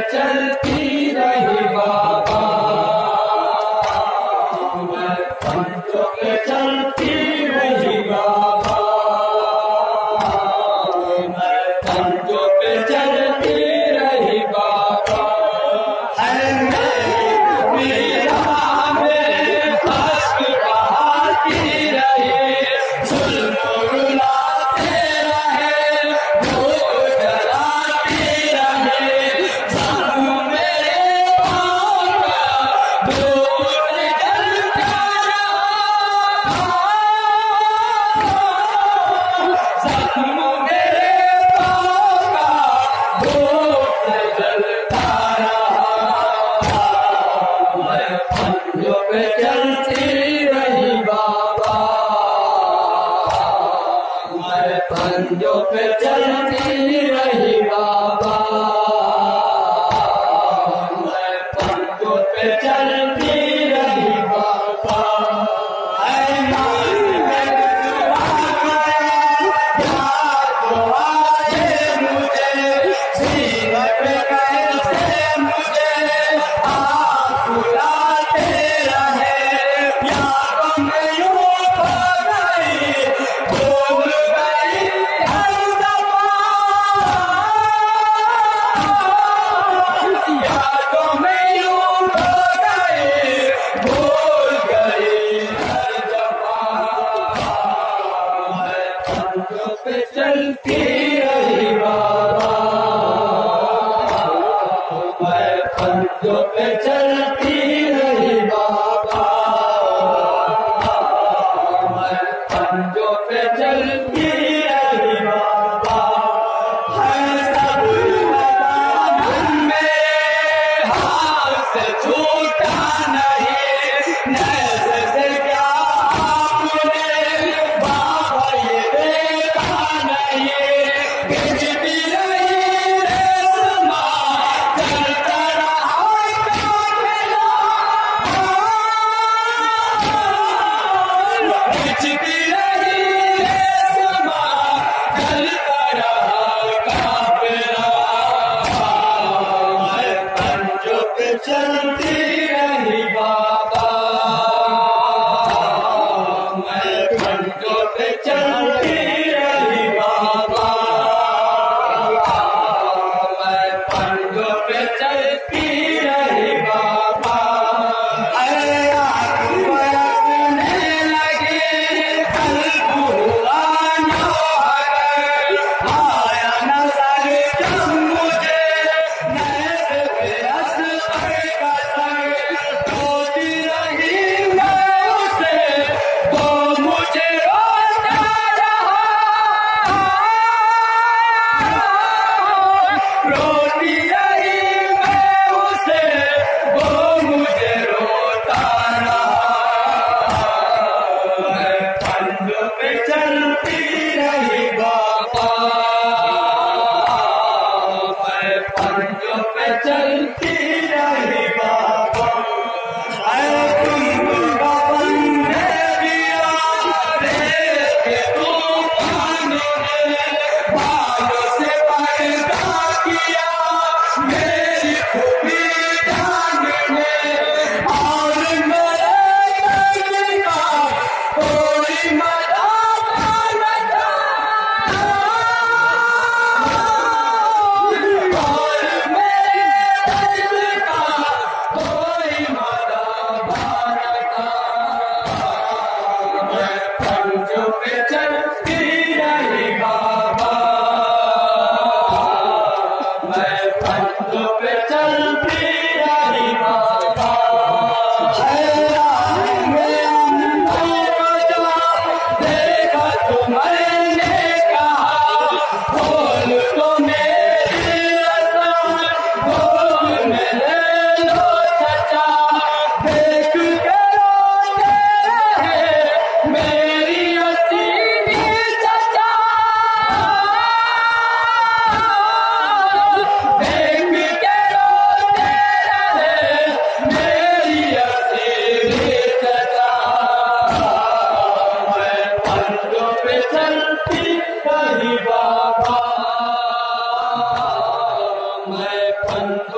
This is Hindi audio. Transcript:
चलती रहे बाबा। चलती पंजों पे चलती रही बाबा। चलती me. santo.